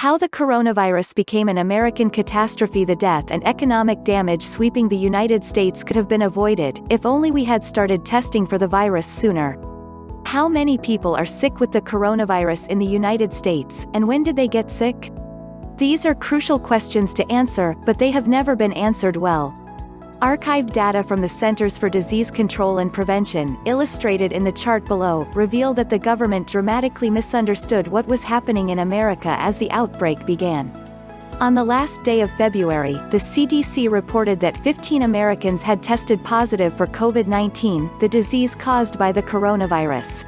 How the coronavirus became an American catastrophe The death and economic damage sweeping the United States could have been avoided, if only we had started testing for the virus sooner. How many people are sick with the coronavirus in the United States, and when did they get sick? These are crucial questions to answer, but they have never been answered well. Archived data from the Centers for Disease Control and Prevention, illustrated in the chart below, reveal that the government dramatically misunderstood what was happening in America as the outbreak began. On the last day of February, the CDC reported that 15 Americans had tested positive for COVID-19, the disease caused by the coronavirus.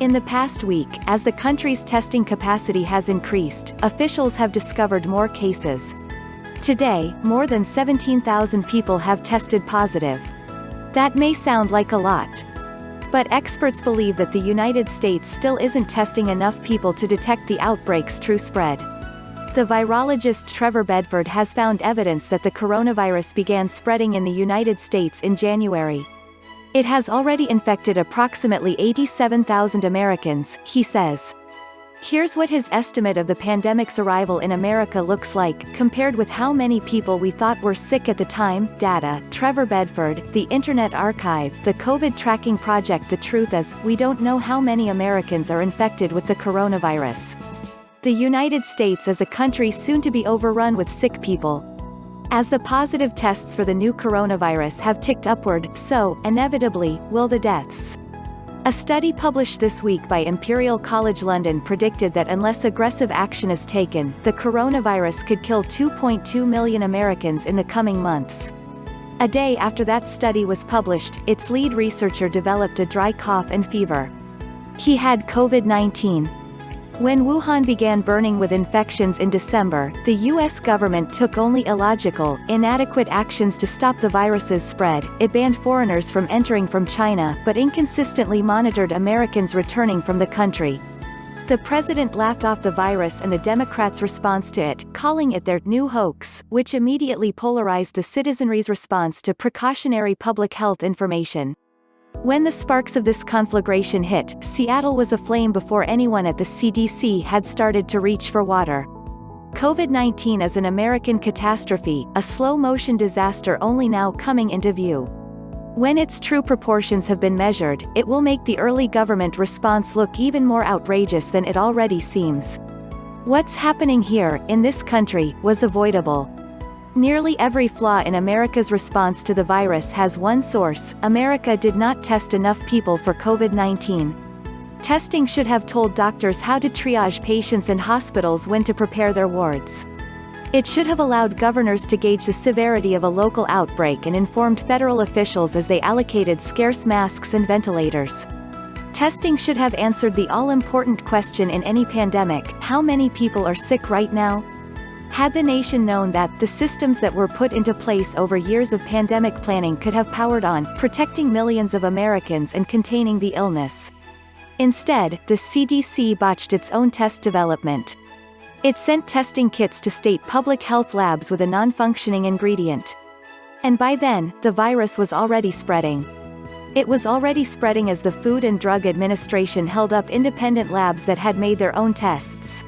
In the past week, as the country's testing capacity has increased, officials have discovered more cases. Today, more than 17,000 people have tested positive. That may sound like a lot. But experts believe that the United States still isn't testing enough people to detect the outbreak's true spread. The virologist Trevor Bedford has found evidence that the coronavirus began spreading in the United States in January. It has already infected approximately 87,000 Americans, he says. Here's what his estimate of the pandemic's arrival in America looks like, compared with how many people we thought were sick at the time. Data, Trevor Bedford, the Internet Archive, the COVID Tracking Project The truth is, we don't know how many Americans are infected with the coronavirus. The United States is a country soon to be overrun with sick people. As the positive tests for the new coronavirus have ticked upward, so, inevitably, will the deaths. A study published this week by Imperial College London predicted that unless aggressive action is taken, the coronavirus could kill 2.2 million Americans in the coming months. A day after that study was published, its lead researcher developed a dry cough and fever. He had COVID-19. When Wuhan began burning with infections in December, the U.S. government took only illogical, inadequate actions to stop the virus's spread, it banned foreigners from entering from China but inconsistently monitored Americans returning from the country. The president laughed off the virus and the Democrats' response to it, calling it their new hoax, which immediately polarized the citizenry's response to precautionary public health information. When the sparks of this conflagration hit, Seattle was aflame before anyone at the CDC had started to reach for water. COVID-19 is an American catastrophe, a slow-motion disaster only now coming into view. When its true proportions have been measured, it will make the early government response look even more outrageous than it already seems. What's happening here, in this country, was avoidable. Nearly every flaw in America's response to the virus has one source, America did not test enough people for COVID-19. Testing should have told doctors how to triage patients and hospitals when to prepare their wards. It should have allowed governors to gauge the severity of a local outbreak and informed federal officials as they allocated scarce masks and ventilators. Testing should have answered the all-important question in any pandemic, how many people are sick right now? Had the nation known that, the systems that were put into place over years of pandemic planning could have powered on, protecting millions of Americans and containing the illness. Instead, the CDC botched its own test development. It sent testing kits to state public health labs with a non-functioning ingredient. And by then, the virus was already spreading. It was already spreading as the Food and Drug Administration held up independent labs that had made their own tests.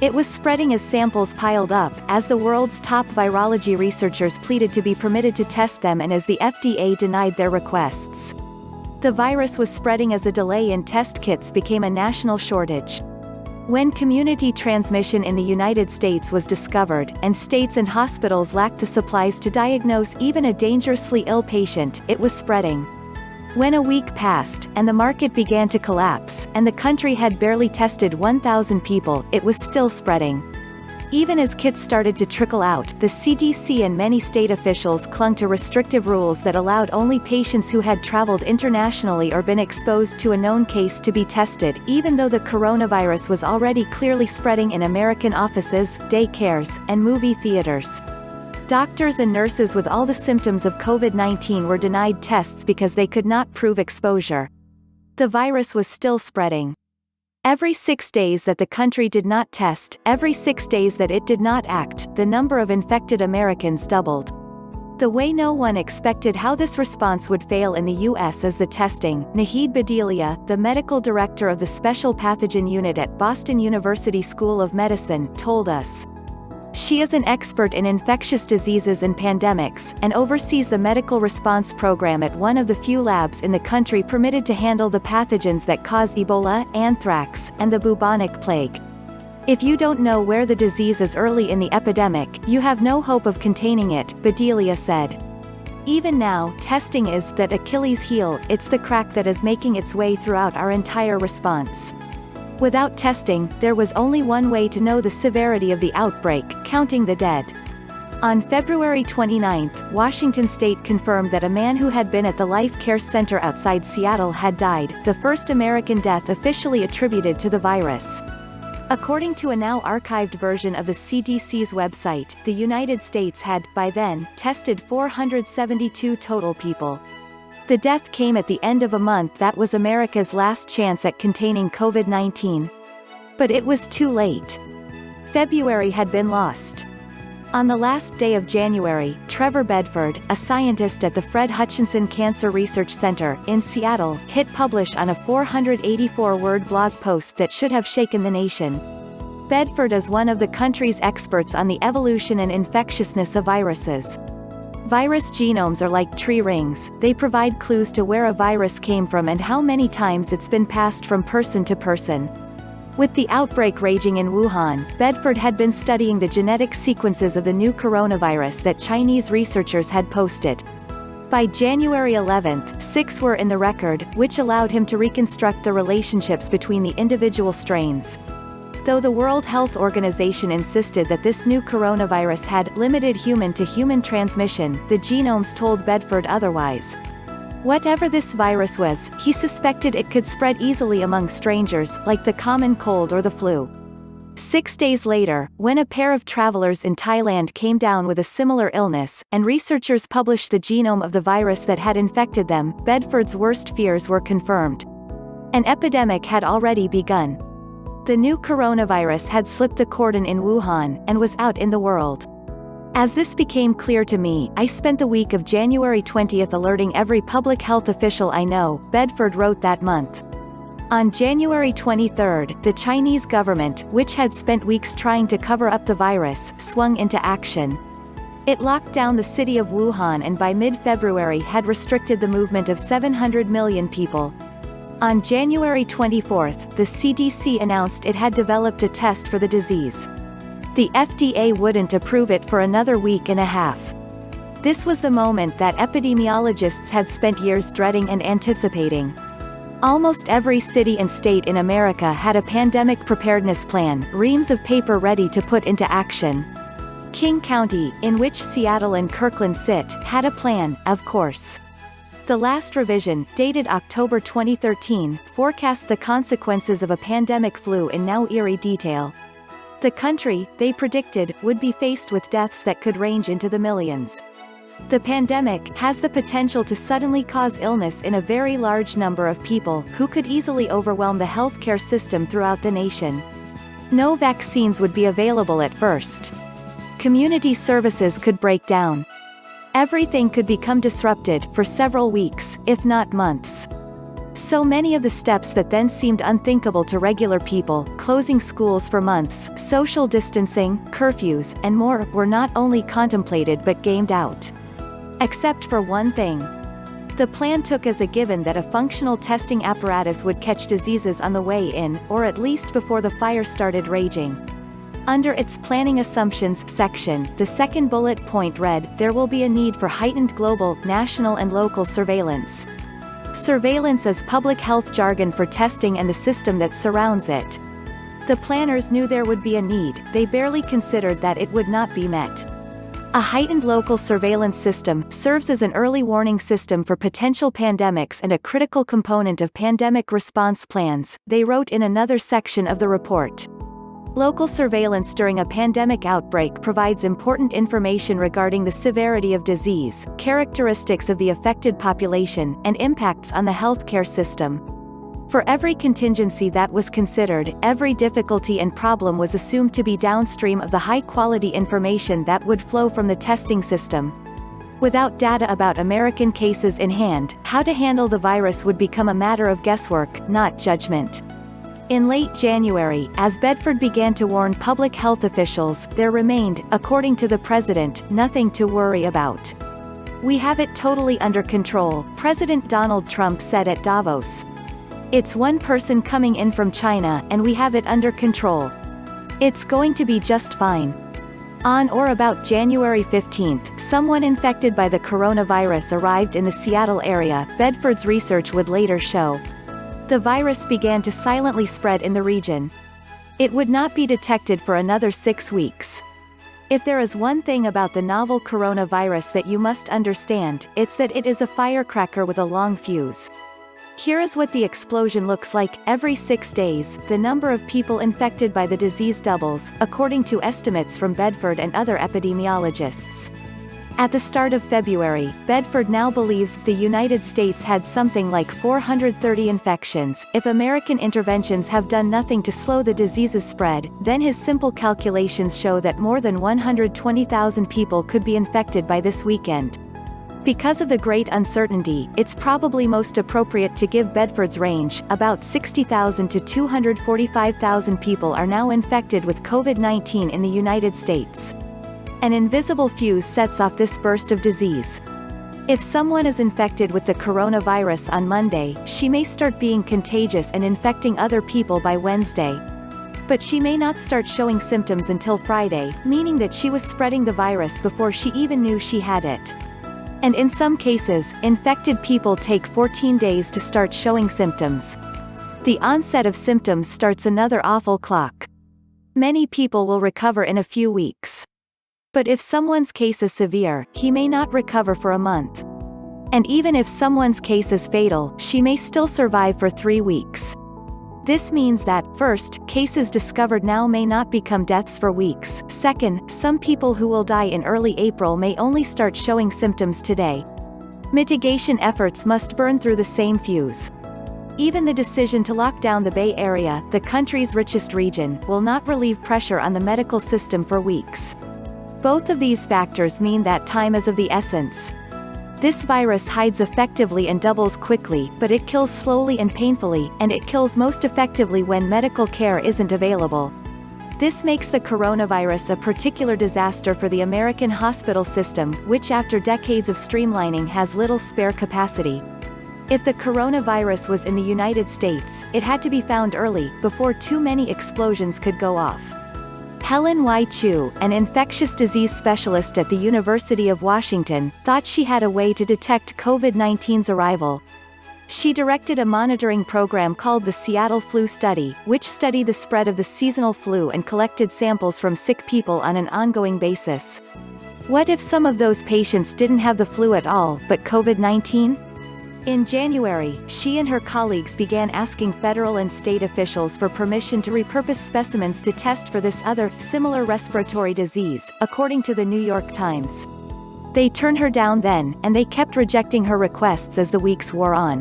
It was spreading as samples piled up, as the world's top virology researchers pleaded to be permitted to test them and as the FDA denied their requests. The virus was spreading as a delay in test kits became a national shortage. When community transmission in the United States was discovered, and states and hospitals lacked the supplies to diagnose even a dangerously ill patient, it was spreading. When a week passed, and the market began to collapse, and the country had barely tested 1,000 people, it was still spreading. Even as kits started to trickle out, the CDC and many state officials clung to restrictive rules that allowed only patients who had traveled internationally or been exposed to a known case to be tested, even though the coronavirus was already clearly spreading in American offices, daycares, and movie theaters. Doctors and nurses with all the symptoms of COVID-19 were denied tests because they could not prove exposure. The virus was still spreading. Every six days that the country did not test, every six days that it did not act, the number of infected Americans doubled. The way no one expected how this response would fail in the U.S. is the testing, Nahid Bhadelia, the medical director of the Special Pathogen Unit at Boston University School of Medicine, told us. She is an expert in infectious diseases and pandemics, and oversees the medical response program at one of the few labs in the country permitted to handle the pathogens that cause Ebola, anthrax, and the bubonic plague. If you don't know where the disease is early in the epidemic, you have no hope of containing it, Bhadelia said. Even now, testing is that Achilles heel, it's the crack that is making its way throughout our entire response. Without testing, there was only one way to know the severity of the outbreak, counting the dead. On February 29, Washington state confirmed that a man who had been at the Life Care Center outside Seattle had died, the first American death officially attributed to the virus. According to a now archived version of the CDC's website, the United States had, by then, tested 472 total people. The death came at the end of a month that was America's last chance at containing COVID-19. But it was too late. February had been lost. On the last day of January, Trevor Bedford, a scientist at the Fred Hutchinson Cancer Research Center, in Seattle, hit publish on a 484-word blog post that should have shaken the nation. Bedford is one of the country's experts on the evolution and infectiousness of viruses. Virus genomes are like tree rings, they provide clues to where a virus came from and how many times it's been passed from person to person. With the outbreak raging in Wuhan, Bedford had been studying the genetic sequences of the new coronavirus that Chinese researchers had posted. By January 11, six were in the record, which allowed him to reconstruct the relationships between the individual strains. Though the World Health Organization insisted that this new coronavirus had limited human-to-human -human transmission, the genomes told Bedford otherwise. Whatever this virus was, he suspected it could spread easily among strangers, like the common cold or the flu. Six days later, when a pair of travelers in Thailand came down with a similar illness, and researchers published the genome of the virus that had infected them, Bedford's worst fears were confirmed. An epidemic had already begun. The new coronavirus had slipped the cordon in Wuhan, and was out in the world. As this became clear to me, I spent the week of January 20 alerting every public health official I know, Bedford wrote that month. On January 23, the Chinese government, which had spent weeks trying to cover up the virus, swung into action. It locked down the city of Wuhan and by mid-February had restricted the movement of 700 million people. On January 24, the CDC announced it had developed a test for the disease. The FDA wouldn't approve it for another week and a half. This was the moment that epidemiologists had spent years dreading and anticipating. Almost every city and state in America had a pandemic preparedness plan, reams of paper ready to put into action. King County, in which Seattle and Kirkland sit, had a plan, of course. The last revision, dated October 2013, forecast the consequences of a pandemic flu in now eerie detail. The country, they predicted, would be faced with deaths that could range into the millions. The pandemic has the potential to suddenly cause illness in a very large number of people, who could easily overwhelm the healthcare system throughout the nation. No vaccines would be available at first. Community services could break down. Everything could become disrupted, for several weeks, if not months. So many of the steps that then seemed unthinkable to regular people, closing schools for months, social distancing, curfews, and more, were not only contemplated but gamed out. Except for one thing. The plan took as a given that a functional testing apparatus would catch diseases on the way in, or at least before the fire started raging. Under its Planning Assumptions section, the second bullet point read, there will be a need for heightened global, national and local surveillance. Surveillance is public health jargon for testing and the system that surrounds it. The planners knew there would be a need, they barely considered that it would not be met. A heightened local surveillance system serves as an early warning system for potential pandemics and a critical component of pandemic response plans, they wrote in another section of the report. Local surveillance during a pandemic outbreak provides important information regarding the severity of disease, characteristics of the affected population, and impacts on the healthcare system. For every contingency that was considered, every difficulty and problem was assumed to be downstream of the high-quality information that would flow from the testing system. Without data about American cases in hand, how to handle the virus would become a matter of guesswork, not judgment. In late January, as Bedford began to warn public health officials, there remained, according to the president, nothing to worry about. We have it totally under control, President Donald Trump said at Davos. It's one person coming in from China, and we have it under control. It's going to be just fine. On or about January 15, someone infected by the coronavirus arrived in the Seattle area, Bedford's research would later show. The virus began to silently spread in the region. It would not be detected for another six weeks. If there is one thing about the novel coronavirus that you must understand, it's that it is a firecracker with a long fuse. Here is what the explosion looks like. Every six days, the number of people infected by the disease doubles, according to estimates from Bedford and other epidemiologists. At the start of February, Bedford now believes the United States had something like 430 infections. If American interventions have done nothing to slow the disease's spread, then his simple calculations show that more than 120,000 people could be infected by this weekend. Because of the great uncertainty, it's probably most appropriate to give Bedford's range, about 60,000 to 245,000 people are now infected with COVID-19 in the United States. An invisible fuse sets off this burst of disease. If someone is infected with the coronavirus on Monday, she may start being contagious and infecting other people by Wednesday. But she may not start showing symptoms until Friday, meaning that she was spreading the virus before she even knew she had it. And in some cases, infected people take 14 days to start showing symptoms. The onset of symptoms starts another awful clock. Many people will recover in a few weeks. But if someone's case is severe, he may not recover for a month. And even if someone's case is fatal, she may still survive for three weeks. This means that, first, cases discovered now may not become deaths for weeks, second, some people who will die in early April may only start showing symptoms today. Mitigation efforts must burn through the same fuse. Even the decision to lock down the Bay Area, the country's richest region, will not relieve pressure on the medical system for weeks. Both of these factors mean that time is of the essence. This virus hides effectively and doubles quickly, but it kills slowly and painfully, and it kills most effectively when medical care isn't available. This makes the coronavirus a particular disaster for the American hospital system, which after decades of streamlining has little spare capacity. If the coronavirus was in the United States, it had to be found early, before too many explosions could go off. Helen Y. Chu, an infectious disease specialist at the University of Washington, thought she had a way to detect COVID-19's arrival. She directed a monitoring program called the Seattle Flu Study, which studied the spread of the seasonal flu and collected samples from sick people on an ongoing basis. What if some of those patients didn't have the flu at all, but COVID-19? In January, she and her colleagues began asking federal and state officials for permission to repurpose specimens to test for this other, similar respiratory disease, according to the New York Times. They turned her down then, and they kept rejecting her requests as the weeks wore on.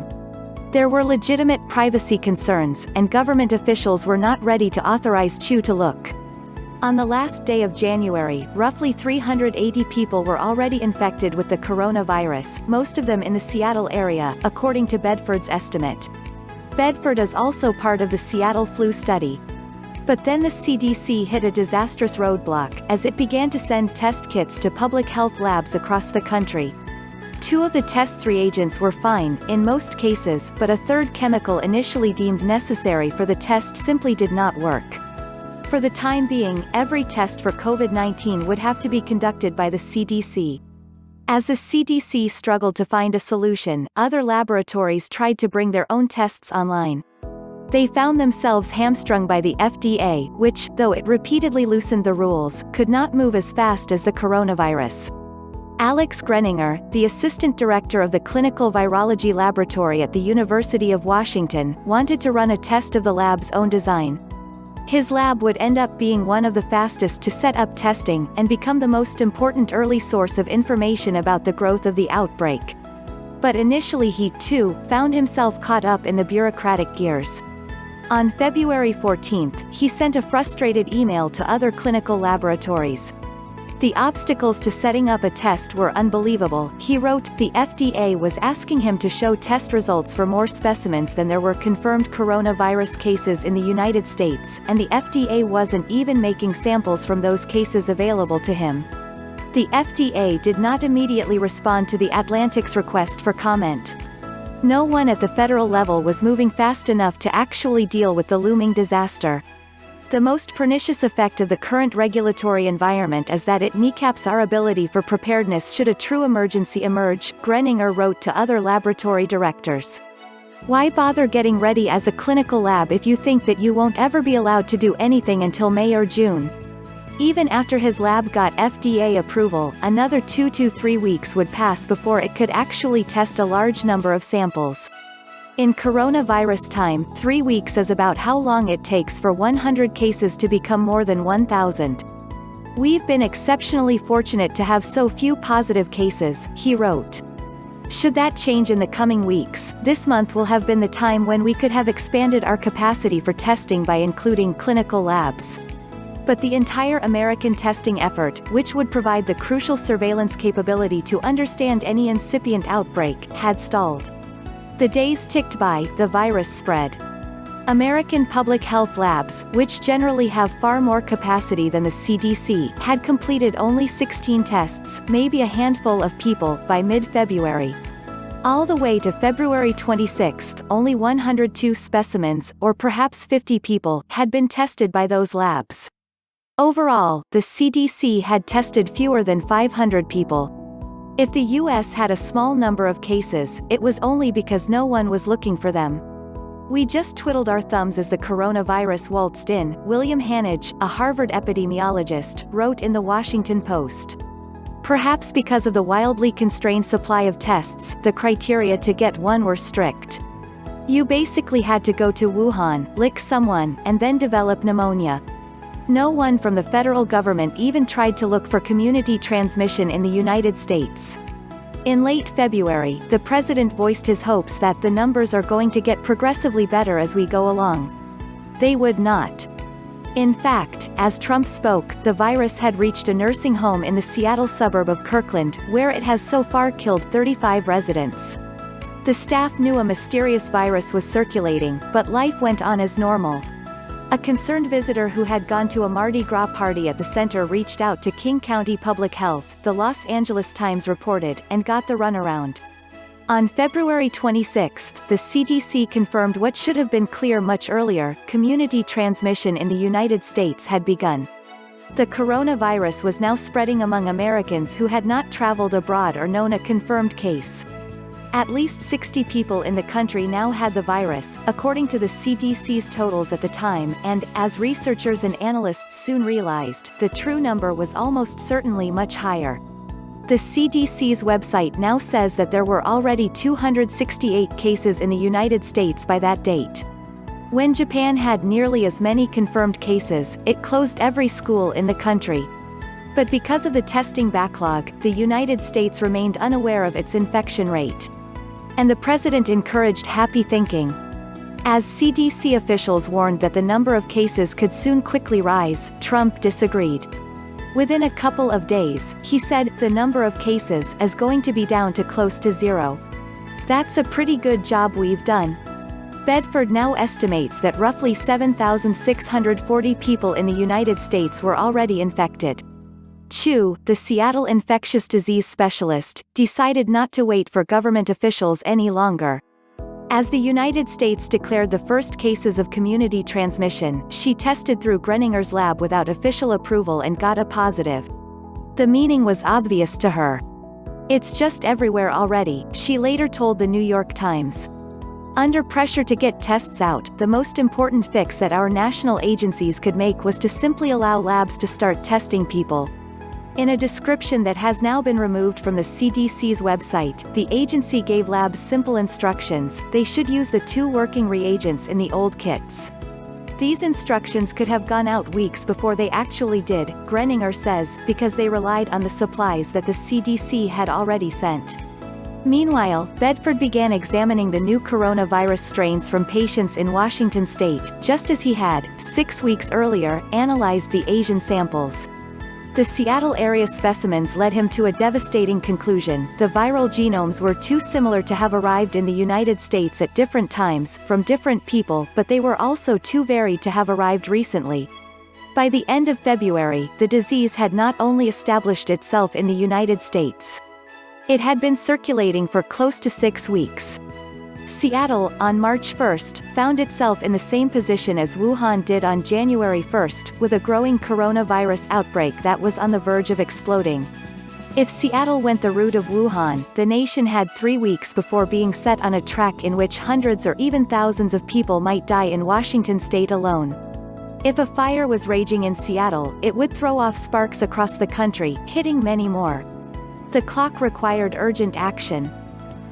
There were legitimate privacy concerns, and government officials were not ready to authorize Chu to look. On the last day of January, roughly 380 people were already infected with the coronavirus, most of them in the Seattle area, according to Bedford's estimate. Bedford is also part of the Seattle flu study. But then the CDC hit a disastrous roadblock, as it began to send test kits to public health labs across the country. Two of the test's reagents were fine, in most cases, but a third chemical initially deemed necessary for the test simply did not work. For the time being, every test for COVID-19 would have to be conducted by the CDC. As the CDC struggled to find a solution, other laboratories tried to bring their own tests online. They found themselves hamstrung by the FDA, which, though it repeatedly loosened the rules, could not move as fast as the coronavirus. Alex Greninger, the assistant director of the Clinical Virology Laboratory at the University of Washington, wanted to run a test of the lab's own design. His lab would end up being one of the fastest to set up testing, and become the most important early source of information about the growth of the outbreak. But initially he, too, found himself caught up in the bureaucratic gears. On February 14, he sent a frustrated email to other clinical laboratories. The obstacles to setting up a test were unbelievable, he wrote, the FDA was asking him to show test results for more specimens than there were confirmed coronavirus cases in the United States, and the FDA wasn't even making samples from those cases available to him. The FDA did not immediately respond to the Atlantic's request for comment. No one at the federal level was moving fast enough to actually deal with the looming disaster. The most pernicious effect of the current regulatory environment is that it kneecaps our ability for preparedness should a true emergency emerge, Greninger wrote to other laboratory directors. Why bother getting ready as a clinical lab if you think that you won't ever be allowed to do anything until May or June? Even after his lab got FDA approval, another two to three weeks would pass before it could actually test a large number of samples. In coronavirus time, three weeks is about how long it takes for 100 cases to become more than 1,000. We've been exceptionally fortunate to have so few positive cases, he wrote. Should that change in the coming weeks, this month will have been the time when we could have expanded our capacity for testing by including clinical labs. But the entire American testing effort, which would provide the crucial surveillance capability to understand any incipient outbreak, had stalled. The days ticked by, the virus spread. American Public Health Labs, which generally have far more capacity than the CDC, had completed only 16 tests, maybe a handful of people, by mid-February. All the way to February 26, only 102 specimens, or perhaps 50 people, had been tested by those labs. Overall, the CDC had tested fewer than 500 people, if the US had a small number of cases, it was only because no one was looking for them. We just twiddled our thumbs as the coronavirus waltzed in, William Hanage, a Harvard epidemiologist, wrote in the Washington Post. Perhaps because of the wildly constrained supply of tests, the criteria to get one were strict. You basically had to go to Wuhan, lick someone, and then develop pneumonia. No one from the federal government even tried to look for community transmission in the United States. In late February, the president voiced his hopes that the numbers are going to get progressively better as we go along. They would not. In fact, as Trump spoke, the virus had reached a nursing home in the Seattle suburb of Kirkland, where it has so far killed 35 residents. The staff knew a mysterious virus was circulating, but life went on as normal. A concerned visitor who had gone to a Mardi Gras party at the center reached out to King County Public Health, the Los Angeles Times reported, and got the runaround. On February 26, the CDC confirmed what should have been clear much earlier, community transmission in the United States had begun. The coronavirus was now spreading among Americans who had not traveled abroad or known a confirmed case. At least 60 people in the country now had the virus, according to the CDC's totals at the time, and, as researchers and analysts soon realized, the true number was almost certainly much higher. The CDC's website now says that there were already 268 cases in the United States by that date. When Japan had nearly as many confirmed cases, it closed every school in the country. But because of the testing backlog, the United States remained unaware of its infection rate and the president encouraged happy thinking. As CDC officials warned that the number of cases could soon quickly rise, Trump disagreed. Within a couple of days, he said, the number of cases is going to be down to close to zero. That's a pretty good job we've done. Bedford now estimates that roughly 7,640 people in the United States were already infected. Chu, the Seattle infectious disease specialist, decided not to wait for government officials any longer. As the United States declared the first cases of community transmission, she tested through Greninger's lab without official approval and got a positive. The meaning was obvious to her. It's just everywhere already, she later told the New York Times. Under pressure to get tests out, the most important fix that our national agencies could make was to simply allow labs to start testing people, in a description that has now been removed from the CDC's website, the agency gave labs simple instructions, they should use the two working reagents in the old kits. These instructions could have gone out weeks before they actually did, Greninger says, because they relied on the supplies that the CDC had already sent. Meanwhile, Bedford began examining the new coronavirus strains from patients in Washington state, just as he had, six weeks earlier, analyzed the Asian samples. The Seattle area specimens led him to a devastating conclusion. The viral genomes were too similar to have arrived in the United States at different times, from different people, but they were also too varied to have arrived recently. By the end of February, the disease had not only established itself in the United States. It had been circulating for close to six weeks. Seattle, on March 1, found itself in the same position as Wuhan did on January 1, with a growing coronavirus outbreak that was on the verge of exploding. If Seattle went the route of Wuhan, the nation had three weeks before being set on a track in which hundreds or even thousands of people might die in Washington state alone. If a fire was raging in Seattle, it would throw off sparks across the country, hitting many more. The clock required urgent action,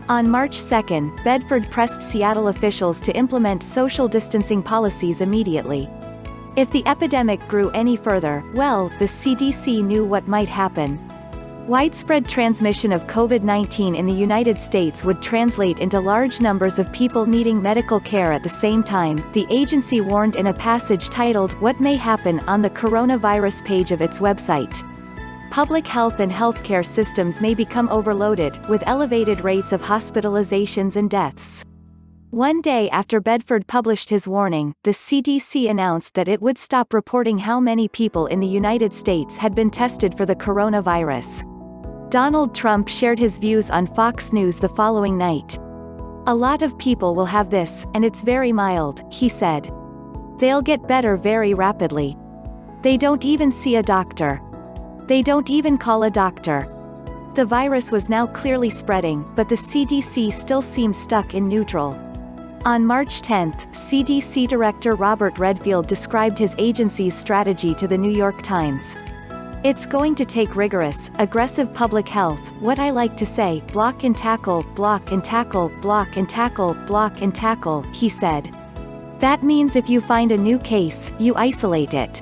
on March 2, Bedford pressed Seattle officials to implement social distancing policies immediately. If the epidemic grew any further, well, the CDC knew what might happen. Widespread transmission of COVID-19 in the United States would translate into large numbers of people needing medical care at the same time, the agency warned in a passage titled What May Happen on the coronavirus page of its website public health and healthcare systems may become overloaded, with elevated rates of hospitalizations and deaths. One day after Bedford published his warning, the CDC announced that it would stop reporting how many people in the United States had been tested for the coronavirus. Donald Trump shared his views on Fox News the following night. A lot of people will have this, and it's very mild, he said. They'll get better very rapidly. They don't even see a doctor. They don't even call a doctor. The virus was now clearly spreading, but the CDC still seemed stuck in neutral. On March 10, CDC Director Robert Redfield described his agency's strategy to the New York Times. It's going to take rigorous, aggressive public health, what I like to say, block and tackle, block and tackle, block and tackle, block and tackle, he said. That means if you find a new case, you isolate it.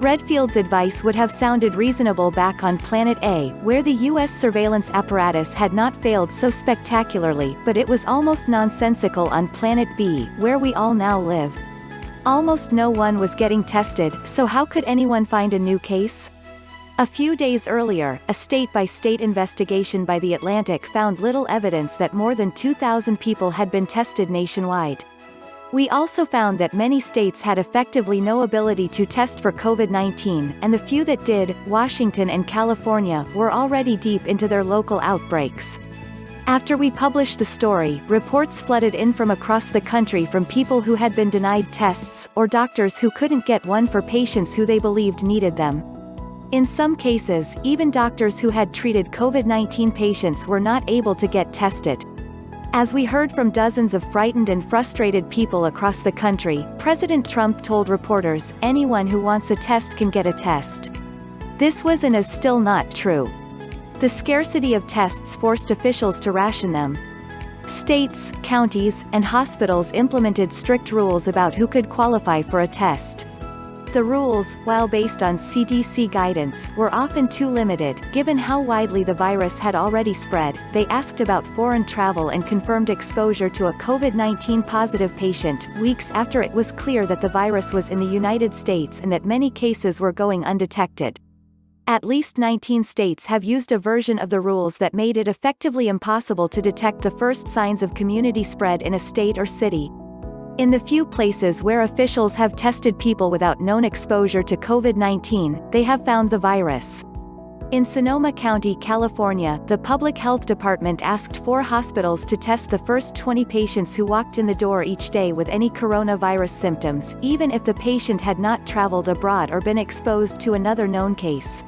Redfield's advice would have sounded reasonable back on Planet A, where the U.S. surveillance apparatus had not failed so spectacularly, but it was almost nonsensical on Planet B, where we all now live. Almost no one was getting tested, so how could anyone find a new case? A few days earlier, a state-by-state -state investigation by The Atlantic found little evidence that more than 2,000 people had been tested nationwide. We also found that many states had effectively no ability to test for COVID-19, and the few that did, Washington and California, were already deep into their local outbreaks. After we published the story, reports flooded in from across the country from people who had been denied tests, or doctors who couldn't get one for patients who they believed needed them. In some cases, even doctors who had treated COVID-19 patients were not able to get tested, as we heard from dozens of frightened and frustrated people across the country, President Trump told reporters, anyone who wants a test can get a test. This was and is still not true. The scarcity of tests forced officials to ration them. States, counties, and hospitals implemented strict rules about who could qualify for a test. The rules, while based on CDC guidance, were often too limited, given how widely the virus had already spread. They asked about foreign travel and confirmed exposure to a COVID-19 positive patient, weeks after it was clear that the virus was in the United States and that many cases were going undetected. At least 19 states have used a version of the rules that made it effectively impossible to detect the first signs of community spread in a state or city, in the few places where officials have tested people without known exposure to COVID-19, they have found the virus. In Sonoma County, California, the Public Health Department asked four hospitals to test the first 20 patients who walked in the door each day with any coronavirus symptoms, even if the patient had not traveled abroad or been exposed to another known case.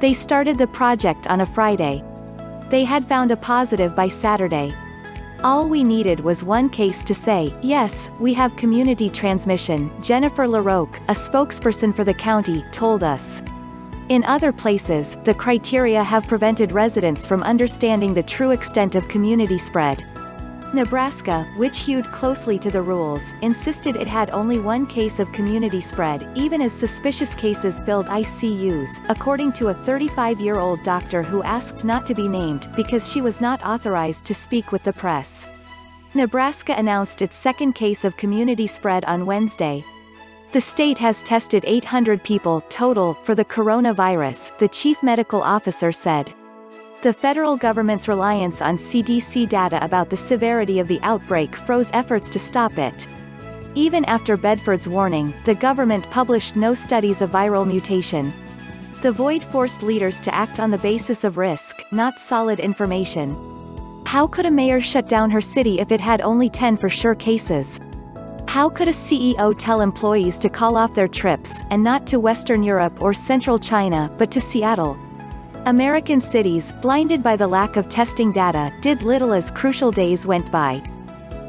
They started the project on a Friday. They had found a positive by Saturday, all we needed was one case to say, yes, we have community transmission, Jennifer LaRoque, a spokesperson for the county, told us. In other places, the criteria have prevented residents from understanding the true extent of community spread. Nebraska, which hewed closely to the rules, insisted it had only one case of community spread, even as suspicious cases filled ICUs, according to a 35-year-old doctor who asked not to be named, because she was not authorized to speak with the press. Nebraska announced its second case of community spread on Wednesday, The state has tested 800 people total for the coronavirus, the chief medical officer said. The federal government's reliance on CDC data about the severity of the outbreak froze efforts to stop it. Even after Bedford's warning, the government published no studies of viral mutation. The void forced leaders to act on the basis of risk, not solid information. How could a mayor shut down her city if it had only 10 for sure cases? How could a CEO tell employees to call off their trips, and not to Western Europe or Central China, but to Seattle? American cities, blinded by the lack of testing data, did little as crucial days went by.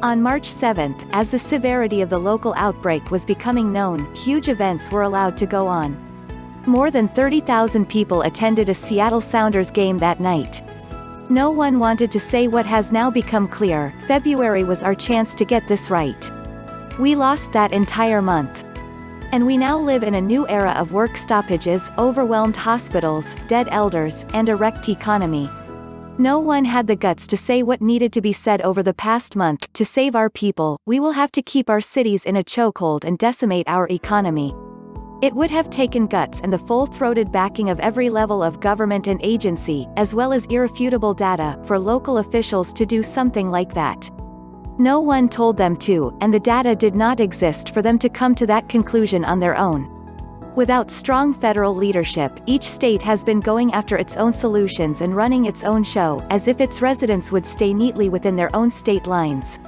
On March 7, as the severity of the local outbreak was becoming known, huge events were allowed to go on. More than 30,000 people attended a Seattle Sounders game that night. No one wanted to say what has now become clear, February was our chance to get this right. We lost that entire month. And we now live in a new era of work stoppages, overwhelmed hospitals, dead elders, and a wrecked economy. No one had the guts to say what needed to be said over the past month. To save our people, we will have to keep our cities in a chokehold and decimate our economy. It would have taken guts and the full-throated backing of every level of government and agency, as well as irrefutable data, for local officials to do something like that. No one told them to, and the data did not exist for them to come to that conclusion on their own. Without strong federal leadership, each state has been going after its own solutions and running its own show, as if its residents would stay neatly within their own state lines.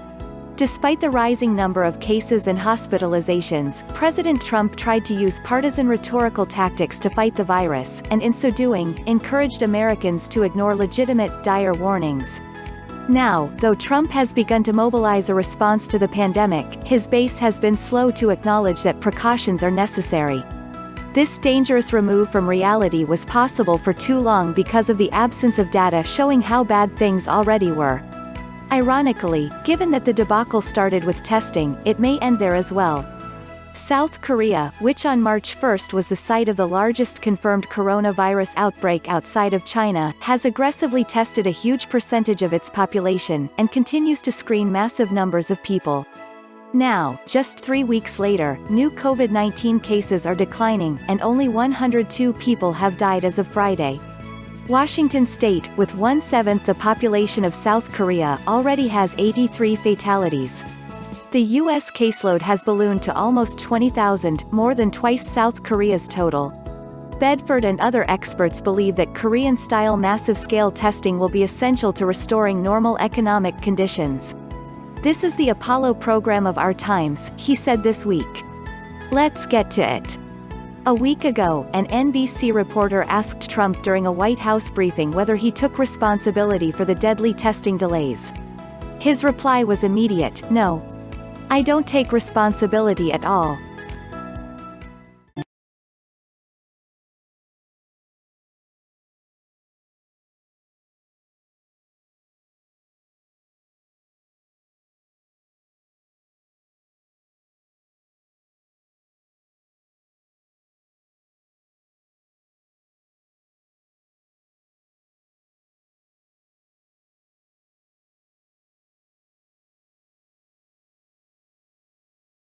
Despite the rising number of cases and hospitalizations, President Trump tried to use partisan rhetorical tactics to fight the virus, and in so doing, encouraged Americans to ignore legitimate, dire warnings. Now, though Trump has begun to mobilize a response to the pandemic, his base has been slow to acknowledge that precautions are necessary. This dangerous remove from reality was possible for too long because of the absence of data showing how bad things already were. Ironically, given that the debacle started with testing, it may end there as well. South Korea, which on March 1 was the site of the largest confirmed coronavirus outbreak outside of China, has aggressively tested a huge percentage of its population, and continues to screen massive numbers of people. Now, just three weeks later, new COVID-19 cases are declining, and only 102 people have died as of Friday. Washington state, with one-seventh the population of South Korea, already has 83 fatalities. The U.S. caseload has ballooned to almost 20,000, more than twice South Korea's total. Bedford and other experts believe that Korean-style massive-scale testing will be essential to restoring normal economic conditions. This is the Apollo program of our times, he said this week. Let's get to it. A week ago, an NBC reporter asked Trump during a White House briefing whether he took responsibility for the deadly testing delays. His reply was immediate, no, I don't take responsibility at all.